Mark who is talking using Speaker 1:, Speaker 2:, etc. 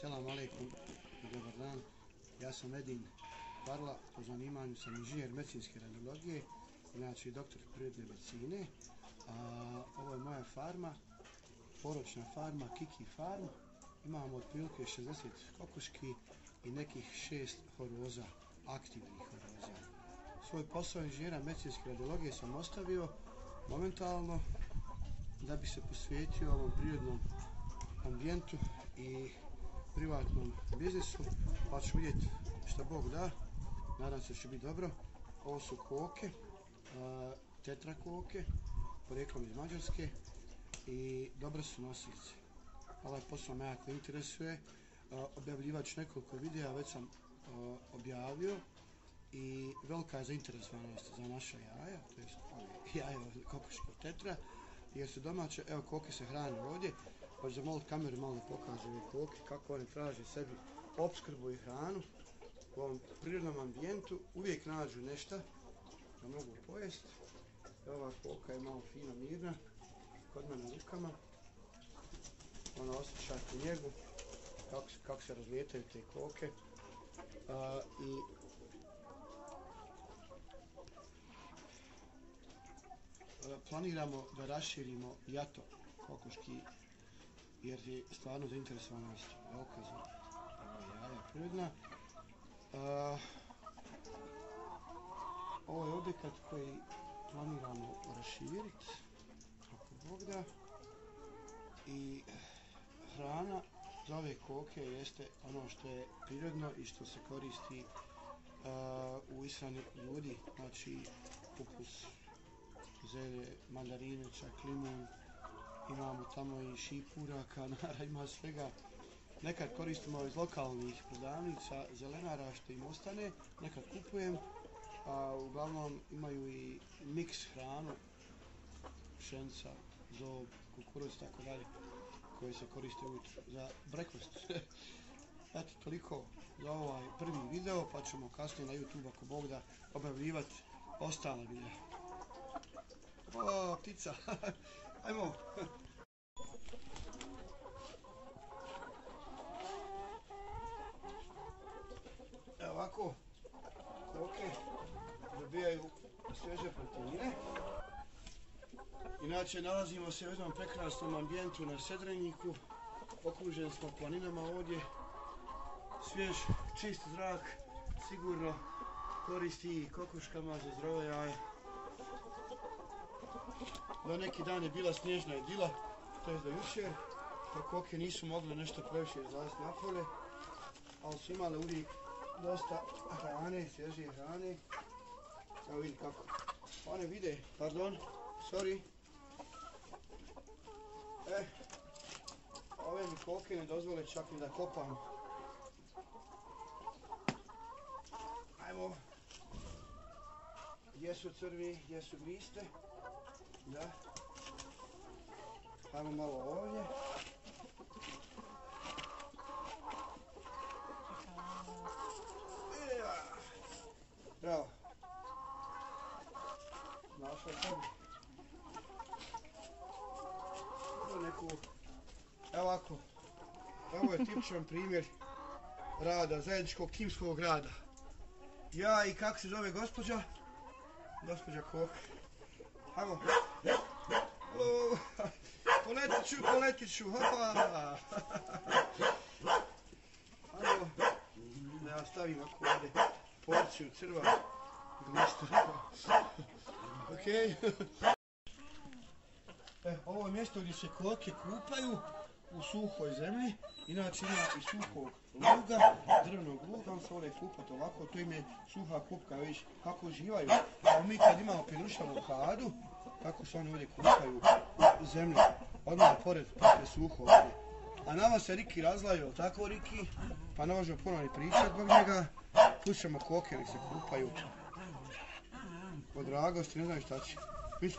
Speaker 1: Selam aleikum, dobar dan. Ja sam Edin Parla, po zanimanju sam inženjer medicinske radiologije, inače doktor prirodne medicine. A, ovo je moja farma, poročna farma, Kiki Farm. Imamo otprilike 60 kokoški i nekih šest horoza, aktivnih horoza. Svoj posao inženjera medicinske radiologije sam ostavio momentalno da bi se posvetio ovom prirodnom ambijentu i privatnom biznisu, pa ću vidjeti šta Bog da. Nadam se da će biti dobro. Ovo su koke, tetra koke, porijeklom iz Mađarske i dobre su nosilce. Ovaj posao me jako interesuje. Objavljivač nekoliko videa, već sam objavio i velika je zainteresovanost za naša jaja, to je jaja kokoška tetra, jer su domaće, evo koke se hrane ovdje, Hoće ću kameru malo da pokaže ove kako oni traže sebi opskrbu i hranu u ovom prirodnom ambijentu, uvijek nađu nešto da mogu pojesti. Ova koka je malo fina, mirna, kod mene rukama. Ona osjeća tu njegu, kako, kako se razlijetaju te koke. A, I planiramo da raširimo jato kokoški jer je stvarno zainteresovanost velika za jaja prirodna. Uh, ovo je objekat koji planiramo raširiti, ako Bog da. I hrana za ove koke jeste ono što je prirodno i što se koristi uh, u ishrani ljudi, znači kupus zelje, mandarine, čak limun, imamo tamo i šipura, kanara, ima svega. Nekad koristimo iz lokalnih prodavnica zelenara što im ostane, nekad kupujem, a uglavnom imaju i miks hranu, pšenca, zob, kukuruz, tako dalje, koje se koriste ujutro za breakfast. Eto, toliko za ovaj prvi video, pa ćemo kasnije na YouTube, ako Bog da, objavljivati ostale videa. O, ptica! Ajmo! Inače, nalazimo se u jednom prekrasnom ambijentu na Sedrenjiku. Okruženi smo planinama ovdje. Svjež, čist zrak, sigurno koristi i kokoškama za zdravo jaje. Do neki dan je bila snježna jedila, to je do jučer. Pa koke nisu mogle nešto previše izlaziti napolje, ali su imale uvijek dosta hrane, svježe hrane. Evo vidi kako. One vide, pardon, sorry. E, ove mi koke ne dozvole čak i da kopam. Ajmo. Gdje su crvi, gdje su gliste? Da. Hajmo malo ovdje. Ovako. Evo ovako. Ovo je tipičan primjer rada, zajedničkog timskog rada. Ja i kako se zove gospođa? Gospođa Kok. Hajmo. Poletit ću, poletit ću, hopa. Hajmo. Da ja stavim ako ovdje porciju crva. Glišta. Okej. E, ovo je mjesto gdje se koke kupaju u suhoj zemlji. Inače ima i suhog luga, drvnog luga, on se vole kupati ovako, to im je suha kupka, viš kako živaju. A mi kad imamo pirušavu kadu, kako se oni ovdje kupaju u zemlji, odmah pored pape suho ovdje. A nama se Riki razlaju, tako Riki, pa ne možemo puno ni pričati zbog njega, pušćemo koke, nek se kupaju. Od dragosti, ne znam šta će. Viš,